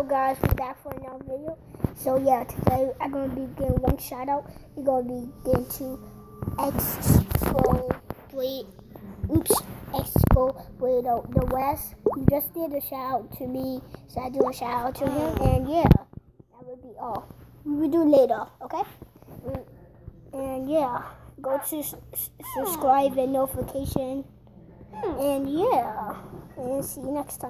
Hello guys, we're back for another video. So yeah, today I'm gonna be getting one shout out. We're gonna be getting to Expo Wait Oops Expo Wait the, the West. He just did a shout out to me, so I do a shout out to him and yeah, that would be all. We will do later, okay? And yeah, go to subscribe and notification. And yeah, and see you next time.